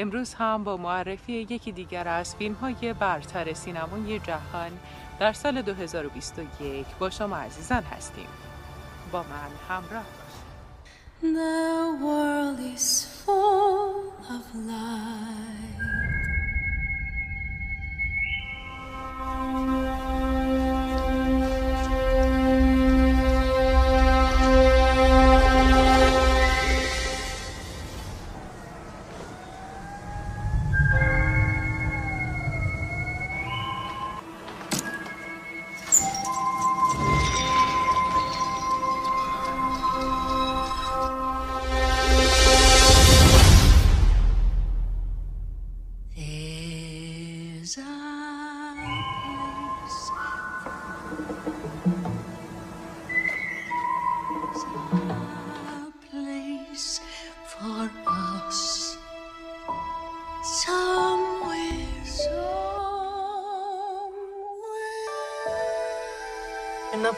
امروز هم با معرفی یکی دیگر از فیلم های برتر سینمای جهان در سال 2021 با شما عزیزان هستیم. با من همراه I'm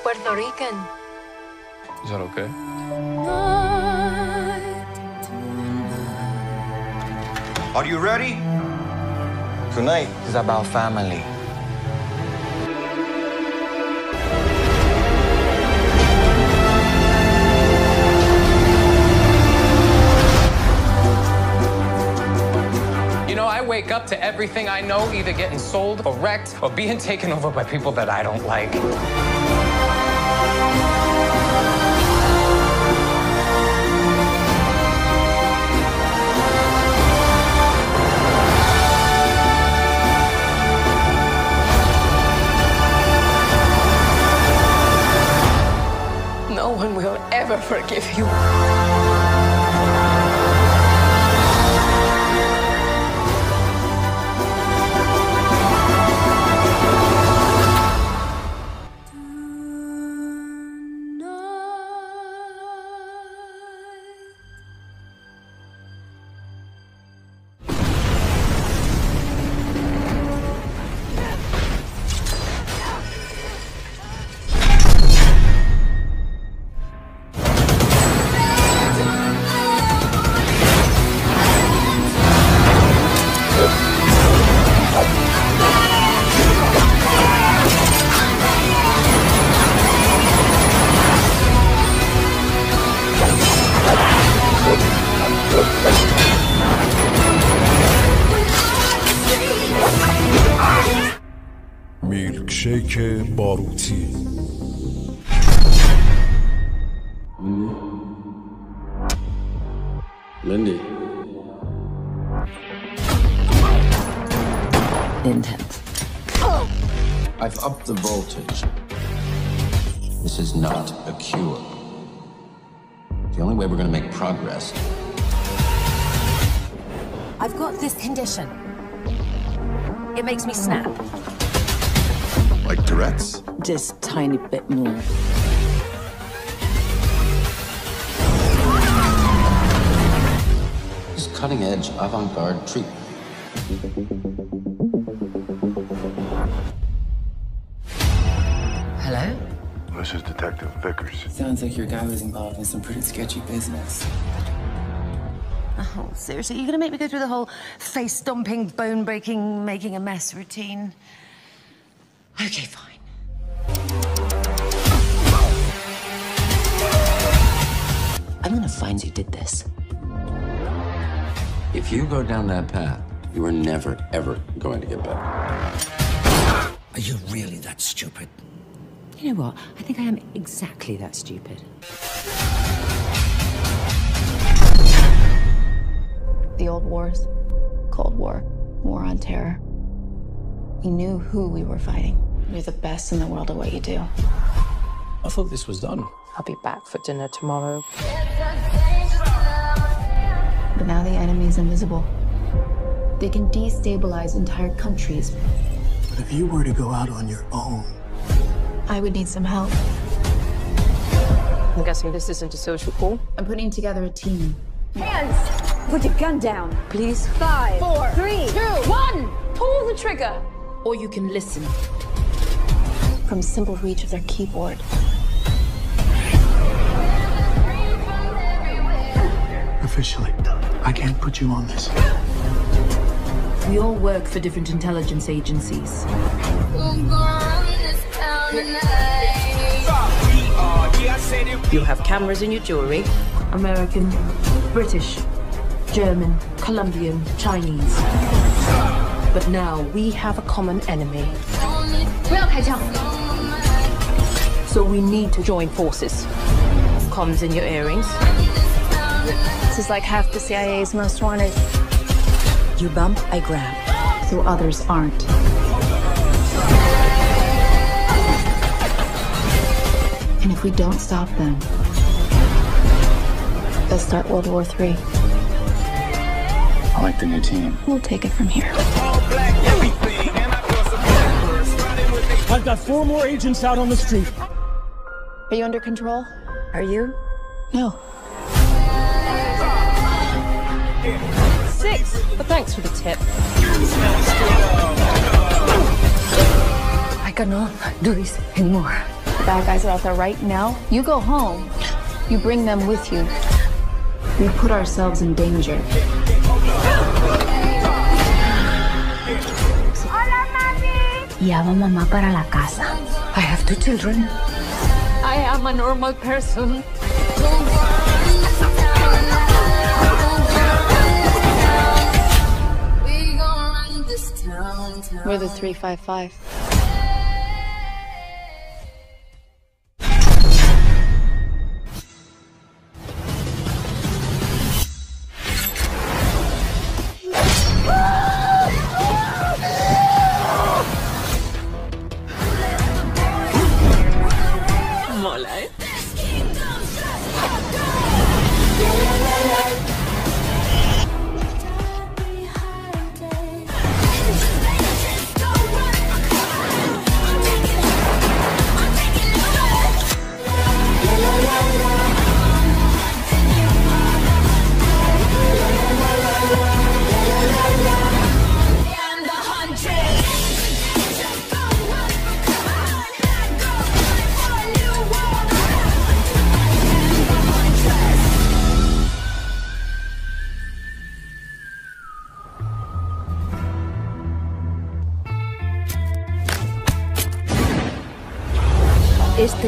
Puerto Rican. Is that okay? Are you ready? Tonight is about family. You know, I wake up to everything I know either getting sold or wrecked or being taken over by people that I don't like. No one will ever forgive you. میلکشیک باروتی Lindy. Intense. I've upped the voltage. This is not a cure. The only way we're gonna make progress I've got this condition. It makes me snap. Like Tourette's? Just tiny bit more. is cutting edge avant garde treatment. Hello? This is Detective Vickers. Sounds like your guy was involved in some pretty sketchy business. Oh, seriously, you're gonna make me go through the whole face stomping, bone breaking, making a mess routine? Okay, fine. I'm gonna find who did this. If you go down that path, you are never, ever going to get better. Are you really that stupid? You know what? I think I am exactly that stupid. The old wars Cold War, War on Terror. We knew who we were fighting. You're the best in the world at what you do. I thought this was done. I'll be back for dinner tomorrow. But now the enemy is invisible. They can destabilize entire countries. But if you were to go out on your own, I would need some help. I'm guessing this isn't a social call. I'm putting together a team. Hands! Put your gun down. Please. Five, four, three, two, one. Pull the trigger. Or you can listen. From simple reach of their keyboard. officially, I can't put you on this. We all work for different intelligence agencies. You have cameras in your jewelry. American, British, German, Colombian, Chinese. But now we have a common enemy. So we need to join forces. Comms in your earrings. This is like half the CIA's most wanted. You bump, I grab. So others aren't. And if we don't stop them, they'll start World War III. I like the new team. We'll take it from here. I've got four more agents out on the street. Are you under control? Are you? No. Six. But thanks for the tip. I cannot do this anymore. The bad guys are out there right now. You go home. You bring them with you. We put ourselves in danger. Lleva mamá para la casa. I have two children. I am a normal person. We're the 355.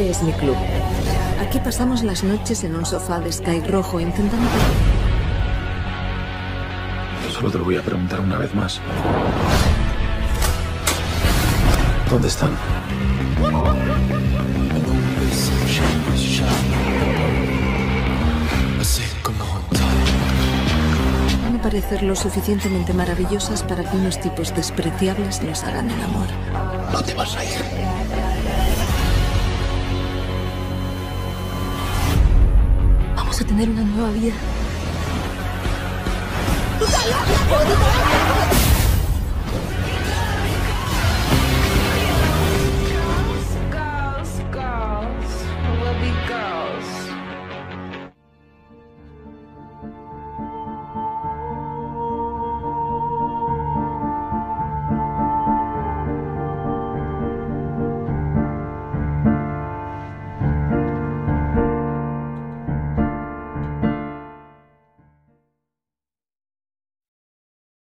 Este es mi club. Aquí pasamos las noches en un sofá de sky rojo intentando... Solo te lo voy a preguntar una vez más. ¿Dónde están? Van a parecer lo suficientemente maravillosas para que unos tipos despreciables nos hagan el amor. No te vas a ir. Tener una nueva vida.